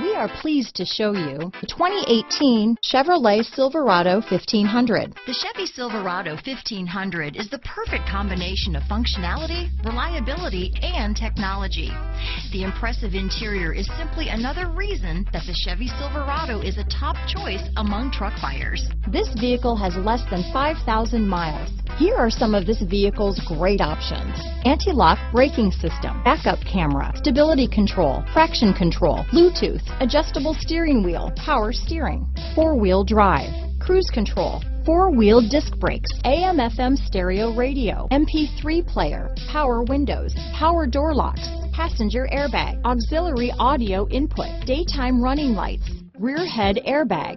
We are pleased to show you the 2018 Chevrolet Silverado 1500. The Chevy Silverado 1500 is the perfect combination of functionality, reliability, and technology. The impressive interior is simply another reason that the Chevy Silverado is a top choice among truck buyers. This vehicle has less than 5,000 miles. Here are some of this vehicle's great options. Anti-lock braking system, backup camera, stability control, traction control, Bluetooth, adjustable steering wheel, power steering, four-wheel drive, cruise control, four-wheel disc brakes, AM FM stereo radio, MP3 player, power windows, power door locks, passenger airbag, auxiliary audio input, daytime running lights, rear head airbag,